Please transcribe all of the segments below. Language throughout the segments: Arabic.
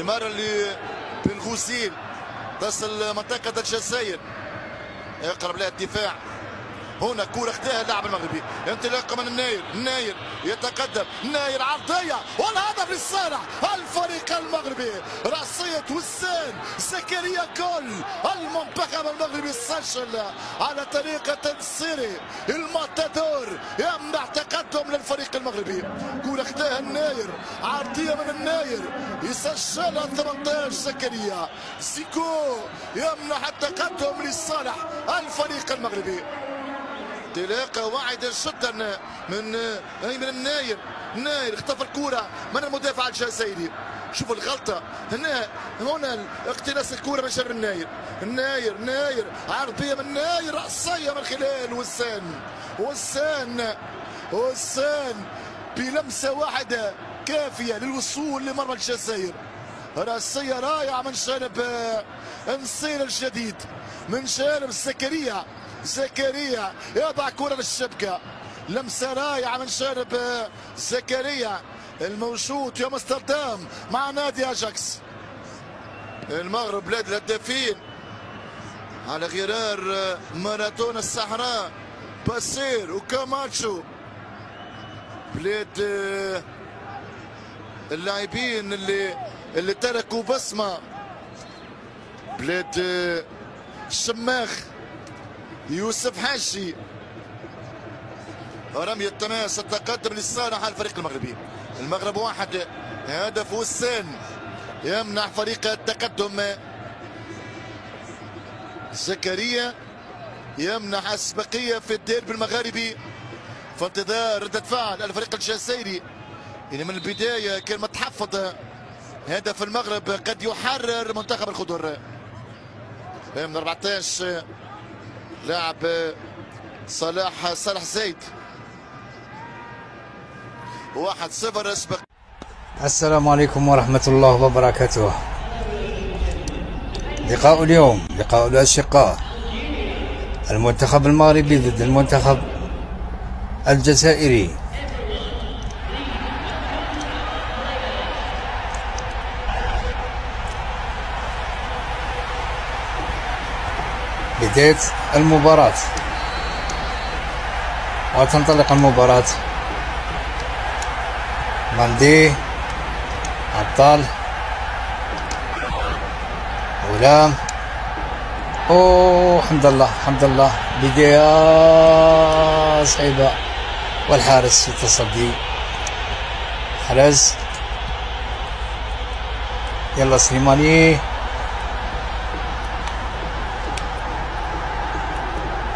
إمارة لبن غوسيل تصل منطقة الجزائر. يقرب لها الدفاع. هنا كرة اخذها اللاعب المغربي. انطلاقه من الناير الناير يتقدم. الناير عرضية. والهدف للصالح الفريق المغربي. رأسية وسان زكريا كول المنتخب المغربي سجل على طريقة تنصيري الماتادور. يمنع تقدم للفريق المغربي. كرة اخذها الناير عرضية من الناير يسجلها 18 زكريا. سيكو يمنح التقدم لصالح الفريق المغربي. انطلاقه واعدة جدا من أيمن الناير. الناير اختطف الكرة. من المدافع الجزائري؟ شوفوا الغلطة. هنا هنا اقتناص الكرة من شر الناير. الناير ناير. عرضية من ناير. رأسية من خلال وسان. وسان وسان بلمسة واحدة كافية للوصول لمرمى الجزائر. رأسية رائعة من جانب نصير الجديد من جانب زكريا. زكريا. يضع كرة للشبكة. لمسة رائعة من شارب زكريا. الموجود في امستردام مع نادي أجاكس. المغرب بلاد الهدافين على غرار ماراثون الصحراء. باسير وكاماتشو. بلاد اللاعبين اللي اللي تركوا بصمة. بلاد الشماخ يوسف حاشي. رمي التماس التقدم لصالح الفريق المغربي. المغرب واحد هدف وسان يمنح فريق التقدم. زكريا يمنح السبقية في الديربي المغاربي. في انتظار ردة فعل الفريق الجزائري. يعني من البداية كان متحفظ. هدف المغرب قد يحرر منتخب الخضر. من 14 لاعب صلاح صلاح زيد. واحد صفر أسبق. السلام عليكم ورحمة الله وبركاته. لقاء اليوم لقاء الأشقاء. المنتخب المغربي ضد المنتخب الجزائري. بداية المباراة. وتنطلق المباراة. مندي عطال غلام أوه الحمد لله الحمد لله. بداية صعيبة. والحارس يتصدي حرز يلا سليماني.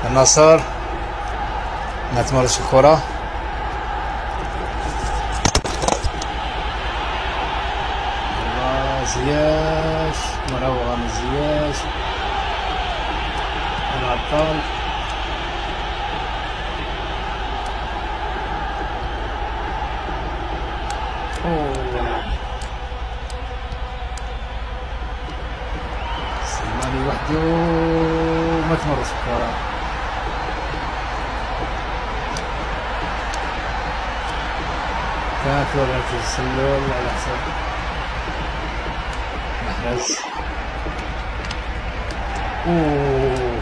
النصر ما تمرش الكرة. زياش. مروغة من زياش. العطال سليماني وحده ما تمرش الكرة. كانت وضعة السلول على حسب محرز اوه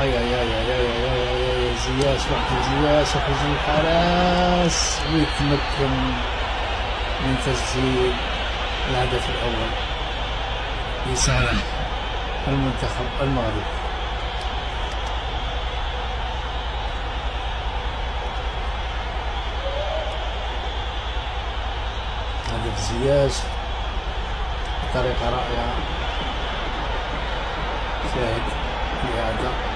اي اي اي اي اي اي اي زياش واحد زياش يخرج الحراس ويتمكن من تسجيل الهدف الأول لصالح المنتخب المغربي. هدف زياش بطريقة رائعة. شاهد الإعادة